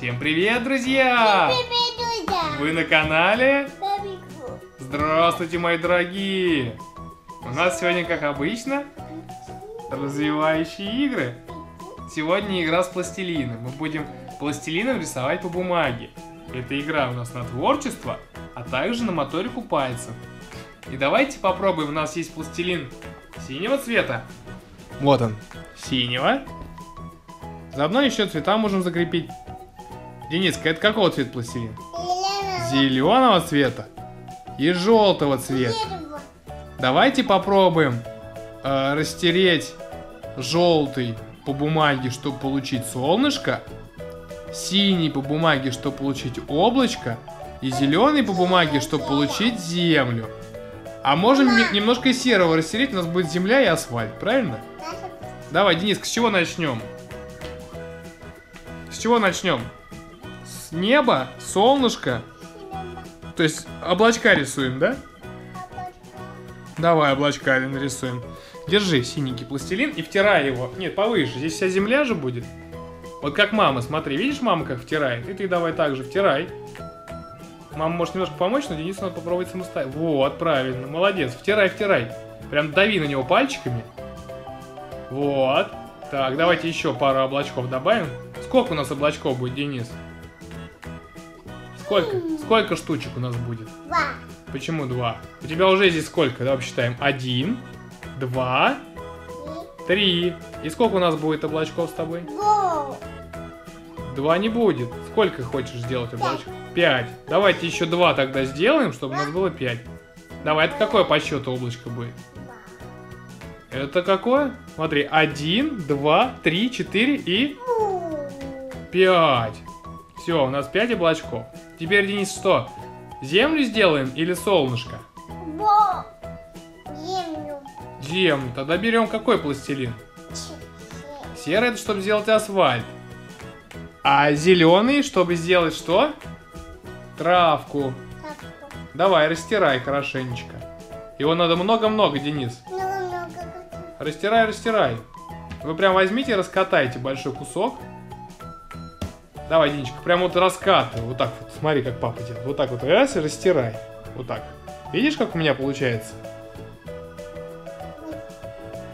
Всем привет, друзья! Вы на канале? Здравствуйте, мои дорогие! У нас сегодня, как обычно, развивающие игры. Сегодня игра с пластилином. Мы будем пластилином рисовать по бумаге. Эта игра у нас на творчество, а также на моторику пальцев. И давайте попробуем. У нас есть пластилин синего цвета. Вот он, синего. Заодно еще цвета можем закрепить. Дениска, это какого цвета пластилин? Зеленого цвета и желтого цвета. Давайте попробуем э, растереть желтый по бумаге, чтобы получить солнышко, синий по бумаге, чтобы получить облачко, и зеленый по бумаге, чтобы получить землю. А можем немножко серого растереть, у нас будет земля и асфальт, правильно? Давай, Денис, с чего начнем? С чего начнем? С неба, солнышко. То есть облачка рисуем, да? Давай облачка нарисуем. Держи синенький пластилин и втирай его. Нет, повыше. Здесь вся земля же будет. Вот как мама, смотри. Видишь, мама как втирает? И ты давай так же втирай. Мама может немножко помочь, но Денису надо попробовать самостоятельно. Вот, правильно. Молодец. Втирай, втирай. Прям дави на него пальчиками. Вот. Так, давайте еще пару облачков добавим. Сколько у нас облачков будет, Денис? Сколько? Сколько штучек у нас будет? Два. Почему два? У тебя уже здесь сколько? Давай посчитаем. Один, два, три. И сколько у нас будет облачков с тобой? Два. Два не будет. Сколько хочешь сделать облачков? Пять. Давайте еще два тогда сделаем, чтобы у нас было пять. Давай, это какое по счету облачко будет? Это какое? Смотри, один, два, три, четыре и пять. Все, у нас пять облачков. Теперь, Денис, что? Землю сделаем или солнышко? Бо. Землю. Землю. Тогда берем какой пластилин? Ч- Серый это чтобы сделать асфальт. А зеленый, чтобы сделать что? Травку. Так, Давай, растирай хорошенечко. Его надо много-много, Денис. много-много. Растирай, растирай. Вы прям возьмите и раскатайте большой кусок. Давай, Денечка, прям вот раскатывай. Вот так вот. Смотри, как папа делает. Вот так вот раз и растирай. Вот так. Видишь, как у меня получается?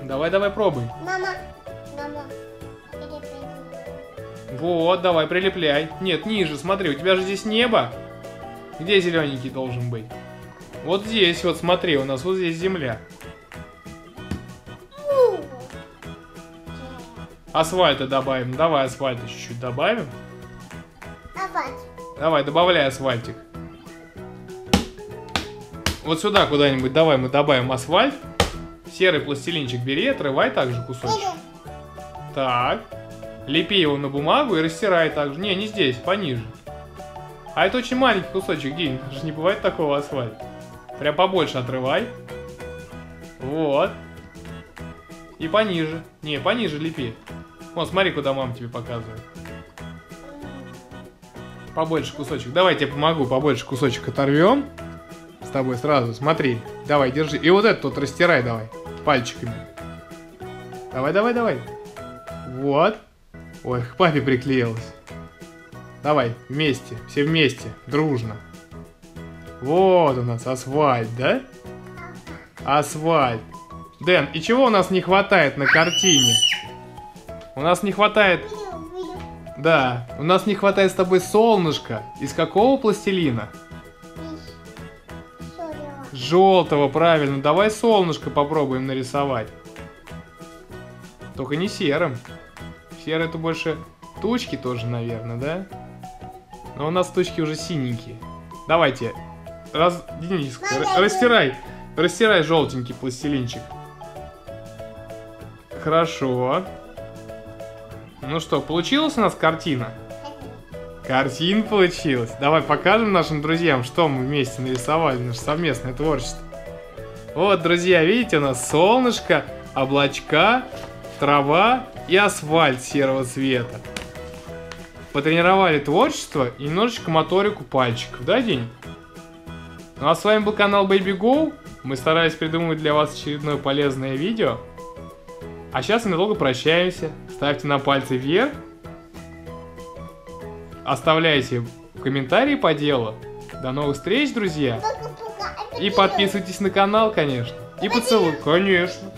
Давай, давай, пробуй. Мама. Мама. Приду. Вот, давай, прилепляй. Нет, ниже, смотри, у тебя же здесь небо. Где зелененький должен быть? Вот здесь, вот смотри, у нас вот здесь земля. Асфальта добавим. Давай асфальта чуть-чуть добавим. Давай. Добавляй асфальтик. Вот сюда куда-нибудь давай мы добавим асфальт. Серый пластилинчик бери, отрывай также кусочек. Так. Лепи его на бумагу и растирай также. Не, не здесь, пониже. А это очень маленький кусочек, Дин. Же не бывает такого асфальта. Прям побольше отрывай. Вот. И пониже. Не, пониже лепи. Вон, смотри, куда мама тебе показывает. Побольше кусочек. Давай я помогу. Побольше кусочек оторвем. С тобой сразу. Смотри. Давай, держи. И вот этот вот растирай давай. Пальчиками. Давай, давай, давай. Вот. Ой, к папе приклеилась. Давай, вместе. Все вместе. Дружно. Вот у нас асфальт, да? Асфальт. Дэн, и чего у нас не хватает на картине? У нас не хватает... Да, у нас не хватает с тобой солнышка. Из какого пластилина? Ищ. Соря. Желтого, правильно. Давай солнышко попробуем нарисовать. Только не серым. Серый это больше тучки тоже, наверное, да? Но у нас тучки уже синенькие. Давайте. Раз... Денис, растирай. Растирай желтенький пластилинчик. Хорошо. Ну что, получилась у нас картина? Картин получилось. Давай покажем нашим друзьям, что мы вместе нарисовали, наше совместное творчество. Вот, друзья, видите, у нас солнышко, облачка, трава и асфальт серого цвета. Потренировали творчество и немножечко моторику пальчиков, да, День? Ну а с вами был канал Baby Go. Мы старались придумать для вас очередное полезное видео. А сейчас ненадолго прощаемся. Ставьте нам пальцы вверх. оставляйте комментарии по делу. До новых встреч, друзья. И подписывайтесь на канал, конечно. И поцелуй. Конечно.